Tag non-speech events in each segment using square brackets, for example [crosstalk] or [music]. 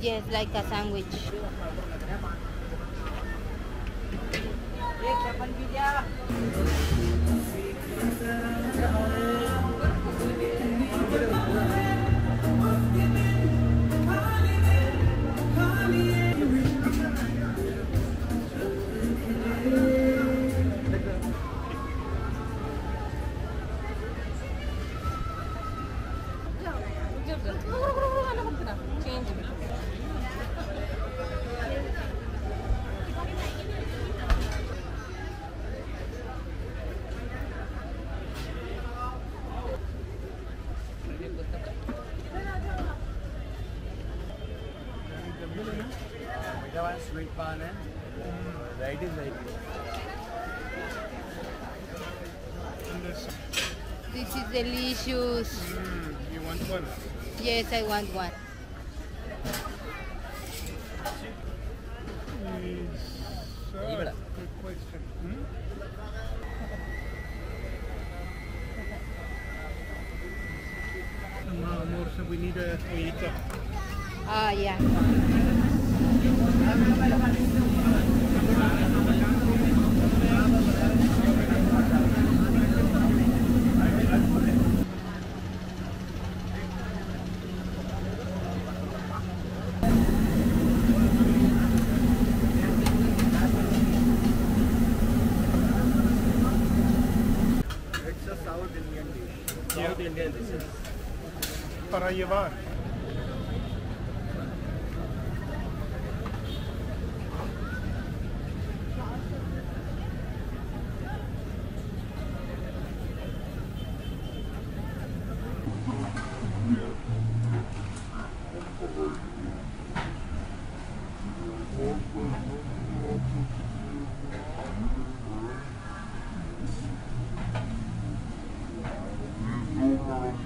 Yes, like a sandwich. Sweet corn and right is right. This is delicious. Mm, you want one? Yes, I want one. Good question. [laughs] More, so we need a. Ah, yeah. South Indian dish. South Indian dish. Para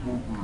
嗯嗯。